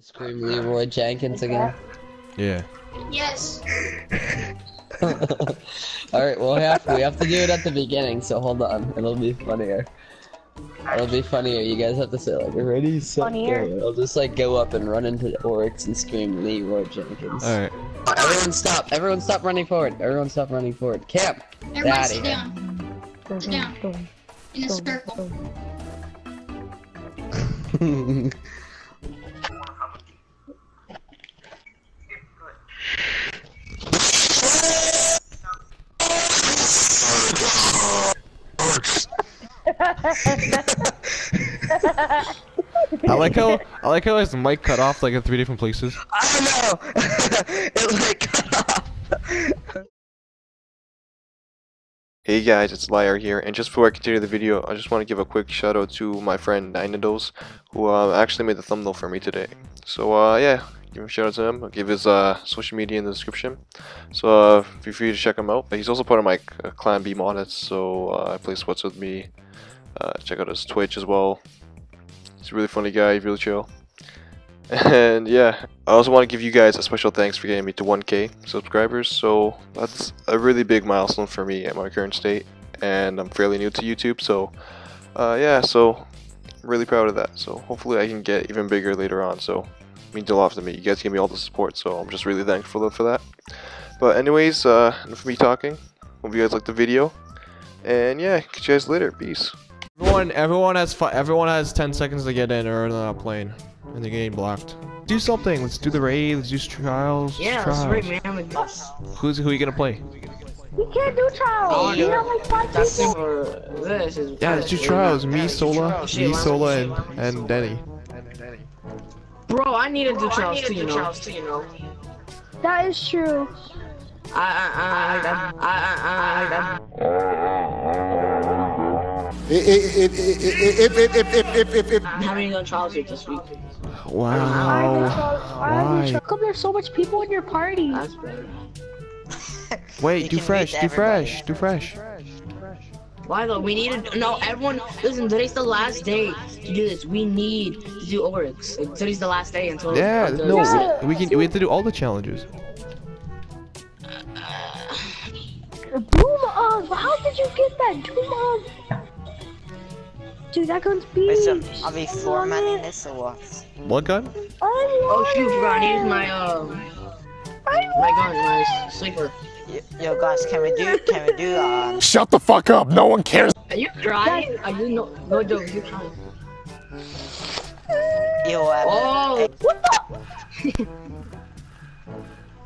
Scream Leroy Jenkins again. Yeah. Yes. Alright, well we have, we have to do it at the beginning, so hold on. It'll be funnier. It'll be funnier. You guys have to say like ready, set, Funnier. go. I'll just like go up and run into the Oryx and scream Leroy Jenkins. Alright. Everyone stop! Everyone stop running forward! Everyone stop running forward! Camp! Everyone Daddy. sit down Sit down. in a circle. I like how I like how his mic cut off like in three different places. I know! it like cut off! Hey guys, it's Lyar here, and just before I continue the video, I just want to give a quick shout out to my friend Nynardos, who uh, actually made the thumbnail for me today. So uh, yeah, give him a shout out to him. I'll give his uh, social media in the description. So uh, feel free to check him out. He's also part of my uh, Clan B modded, so uh, I play Sweats with me. Uh, check out his Twitch as well. He's a really funny guy, really chill. And yeah, I also want to give you guys a special thanks for getting me to 1k subscribers. So that's a really big milestone for me at my current state, and I'm fairly new to YouTube. So uh, yeah, so I'm really proud of that. So hopefully I can get even bigger later on. So it means a lot to me. You guys give me all the support, so I'm just really thankful for that. But anyways, uh, enough of me talking. Hope you guys liked the video, and yeah, catch you guys later. Peace. Everyone, everyone has fi everyone has 10 seconds to get in, or they're not playing, and they're getting blocked. Do something. Let's do the raid. Let's do trials. Yeah, trials. that's right, man. With this. Who's who are you gonna play? We can't do trials. Oh, we no. have like five people. for this is. Yeah, let's do trials. Me, Sola, me, Sola, and and Denny. Bro, I need to do trials too, you know. you know. That is true. I I I I I I I I'm having no trials here this week. Wow. Why? How come there's so much people in your party? That's better. Wait, do fresh, do fresh, do fresh. Why though? We need to no everyone. Listen, today's the last day to do this. We need to do Oryx. Like, today's the last day until. Yeah, until- no, Yeah. we can. We have to do all the challenges. Boom of! How did you get that? Boom of! Dude, that gun's beast. Wait, so are we formatting this or what? What gun? Oh shoot! Forgot. I need my um my gun, my sleeper. Yo, yo guys, can we do? Can we do? Um, Shut the fuck up. No one cares. Are you crying? Are you no no joke? You crying? yo, um, Oh. eh,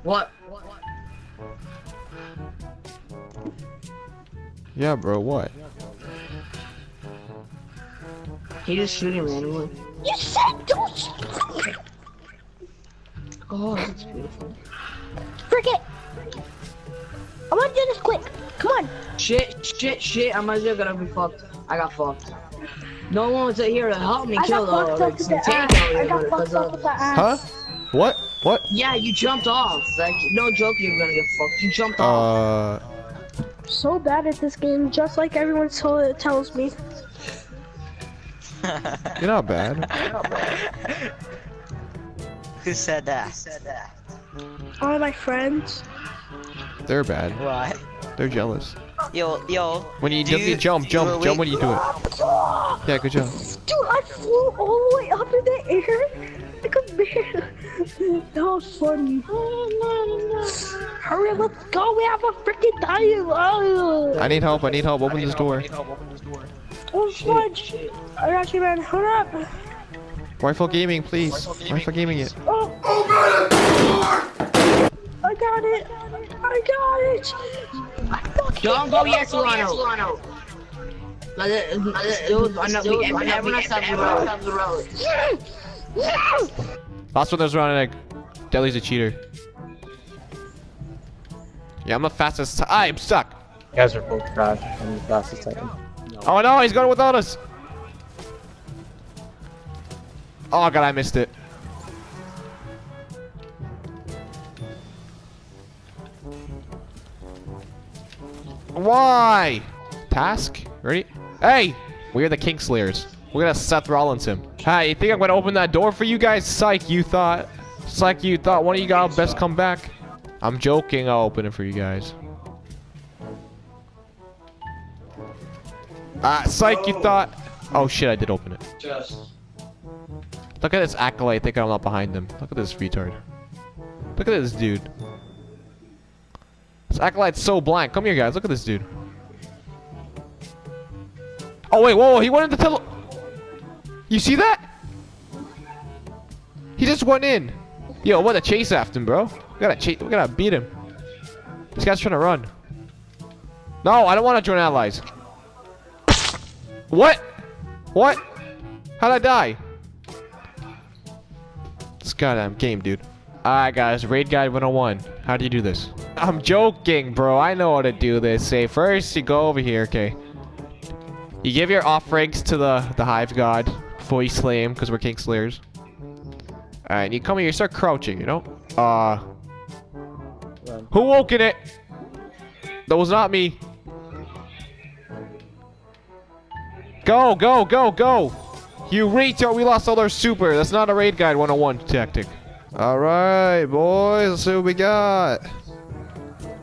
What? Yeah, bro. What? He just shooting randomly. You said don't shoot. Oh, that's beautiful. Frick it! I want to do this quick. Come on. Shit, shit, shit. I'm actually gonna be fucked. I got fucked. No one was here to help me I kill got the fucked like, with some the tank ass. over I got fucked up with the ass. Huh? What? What? yeah, you jumped off. Like no joke, you're gonna get fucked. You jumped off. Uh. So bad at this game, just like everyone tells me. You're not bad. who said that? said that? All my friends. They're bad. What? They're jealous. Yo, yo. When you do jump, you jump, jump, wait, jump when you do it. Yeah, good job. Dude, I flew all the way up in the air. I could barely. That was funny. Hurry, let's go. We have a freaking time. Oh, I need help. I need help. Open this door. oh fudge. I got you, man. Hold up. Rifle gaming, please. Rifle gaming it. Oh. I got it. I got it. I fucking Don't go yet, Solano. Let it- let it- dude, I'm not- we- Everyone has to have the road. Last one there's around egg. Deli's a cheater. Yeah, I'm the fastest. I'm stuck. You guys are both trash. I'm the fastest Titan. Oh no, he's going without us. Oh god, I missed it. Why? Task? Ready? Hey! We're the King Slayers. We're gonna Seth Rollins him. Hi, you think I'm gonna open that door for you guys? Psych, you thought. Psych, you thought one of you guys best come back. I'm joking. I'll open it for you guys. Ah, psych, you thought. Oh shit, I did open it. Just. Look at this acolyte thinking I'm not behind him. Look at this retard. Look at this dude. This acolyte's so blank. Come here, guys. Look at this dude. Oh wait, whoa, whoa he went into tele. You see that? He just went in. Yo, what a chase after him, bro. We gotta chase. We gotta beat him. This guy's trying to run. No, I don't want to join allies. What? What? How'd I die? This goddamn game, dude. Alright, guys. Raid Guide 101. How do you do this? I'm joking, bro. I know how to do this. Say, first you go over here, okay. You give your offerings to the, the Hive God you slay him, because we're King Slayers. Alright, and you come here, you start crouching, you know? Uh... Run. Who woke in it? That was not me. Go, go, go, go! You retard, we lost all our super. That's not a raid guide 101 tactic. Alright, boys, let's see what we got.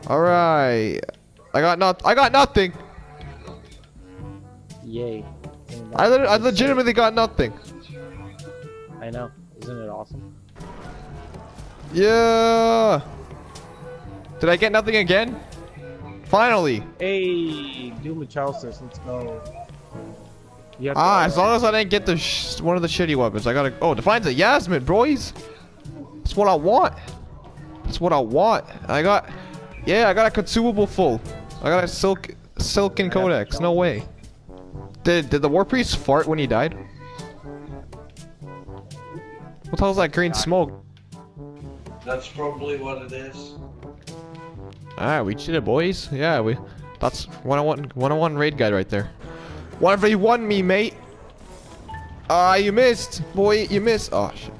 Alright. I got not I got nothing. Yay. I, lit- I legitimately got nothing. I know. Isn't it awesome? Yeah. Did I get nothing again? Finally. Hey, Doom Chelsea, let's go. You have to- Ah, as long as I didn't get the sh one of the shitty weapons, I gotta. Oh, Defiance a Yasmin, boys. That's what I want. That's what I want. I got. Yeah, I got a consumable full. I got a silk, silken codex. No way. Did did the war priest fart when he died? What the hell's that green smoke? That's probably what it is. Alright, we cheated, boys. Yeah, we. That's 101, 101 raid guide right there. 1v1 me, mate. Ah, you missed. Boy, you missed. Oh, shit.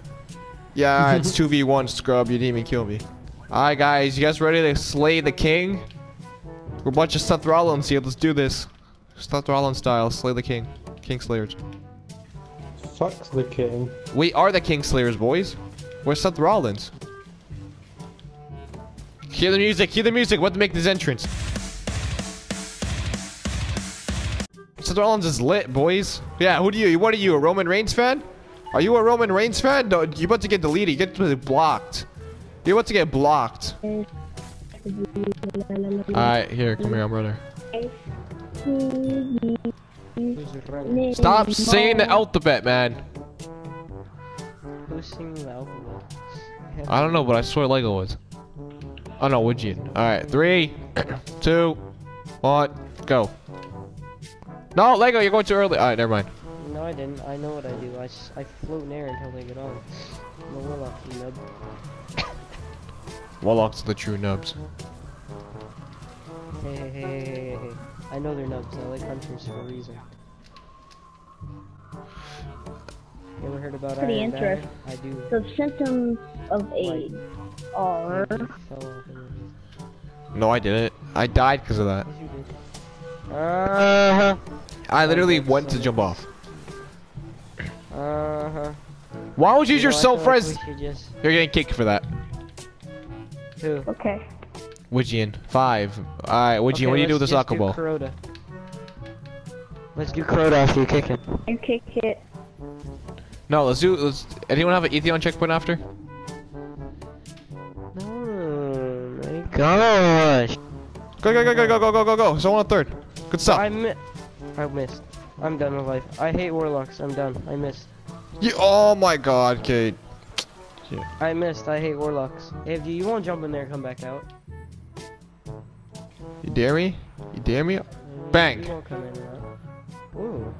Yeah, it's 2v1, scrub. You didn't even kill me. Alright, guys. You guys ready to slay the king? We're a bunch of Seth Rollins here. Let's do this. Seth Rollins style. Slay the king. King Slayers. Fuck the king. We are the King Slayers, boys. We're Seth Rollins. Hear the music, hear the music, what to make this entrance. Seth Rollins is lit, boys. Yeah, who do you, what are you, a Roman Reigns fan? Are you a Roman Reigns fan? No, you're about to get deleted, you get blocked. You're about to get blocked. Alright, here, come here, brother. Stop saying the alphabet, man. Who's singing the alphabet? I don't know, but I swear Lego was. Oh no, Woodgian. Alright, three, two, one, go. No, Lego, you're going too early. Alright, never mind. No, I didn't. I know what I do. I, s- I float in air until they get on. I'm a warlock, you nub. Warlocks are the true nubs. Hey, hey, hey, hey, hey. I know they're nubs. I like hunters for a reason. You ever heard about Pretty Iron Banner? interesting. I do. The symptoms of AIDS are Fell off in it. No, I didn't. I died because of that. Yes, you did. Uh-huh. I literally Okay, went to jump off. Uh-huh. Why would you use know, your I self feel like res? just... You're getting kicked for that. Who? okay. Woodgian. Five. Alright, Woodgian, Okay, what do you do with let's this just do alcohol? Crota. Let's do Crota after you kick him. You kick it. No, let's do. Let's, anyone have an Atheon checkpoint after? Oh my gosh. Go, go, go, go, go, go, go, go, go. Someone on third. Good stuff. I mi- I missed. I'm done with life. I hate warlocks. I'm done. I missed. You, oh my god, Kate. Yeah. I missed. I hate warlocks. If you, you won't jump in there come back out. You dare me? You dare me? Bang. You won't come in. Ooh.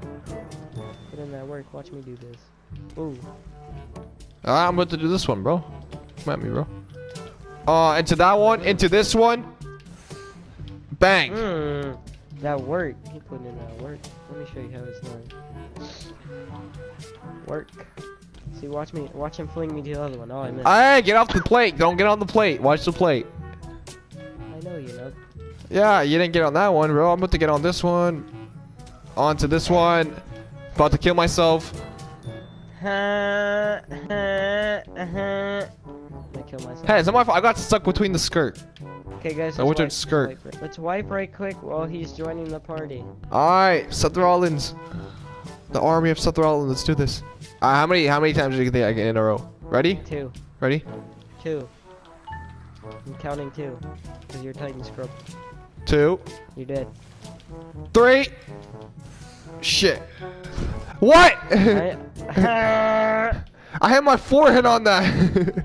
Put in that work. Watch me do this. Ooh. Ah, I'm about to do this one, bro. Come at me, bro. Uh, into that one, into this one. Bang. Mm, that work. He put in that work. Let me show you how it's done. Work. See, watch me. Watch him fling me to the other one. Oh, I missed. Hey, get off the plate. Don't get on the plate. Watch the plate. I know you know. Yeah, you didn't get on that one, bro. I'm about to get on this one. Onto this one. About to kill myself. Kill myself. Hey, it's not my fault. I got stuck between the skirt. Okay, guys. I let's went to wipe- skirt. Let's wipe, let's wipe right quick while he's joining the party. Alright, Seth Rollins. The army of Seth Rollins. Let's do this. Uh, how many how many times do you think I get in a row? Ready? Two. Ready? Two. I'm counting two. Because you're Titan Scrub. Two. You're dead. Three. Shit. What? I, I had my forehead on that.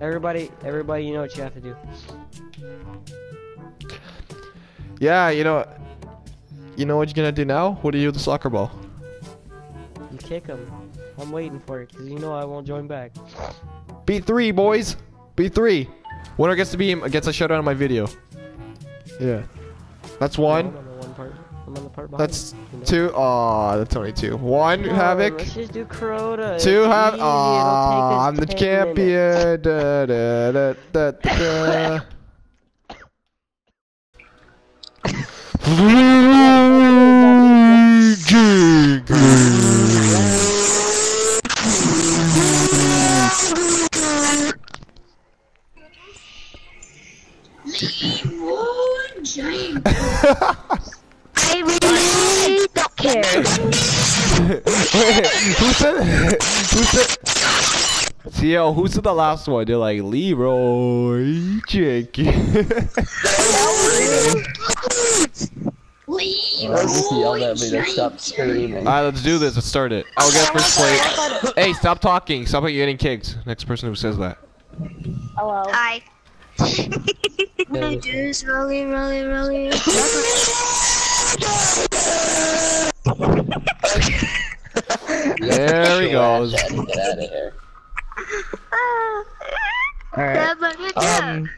everybody, everybody, you know what you have to do. yeah, you know. You know what you're gonna do now? What do you do with the soccer ball? You kick him. I'm waiting for it, because you know I won't join back. Beat three, boys. Beat three. Winner gets to be gets a shout out on my video. Yeah. That's one. I'm on the one part. I'm on the part behind. That's you two. Aw, that's only two. One No, havoc. Let's just do Crota. Two have. easy, Aw, I'm the take us 10 champion. Da, da, da, da, da, da. I really don't care. Wait, who said? Who said? See, yo, who said the last one? They're like Leroy Jenkins. I just yelled at me to stop screaming. Alright, let's do this. Let's start it. I'll get first plate. hey, stop talking. Stop it. You're getting kicked. Next person who says that. Hello. Hi. Yeah, Just rolling, rolling, rolling. There he goes. Get out of here. Alright. Um,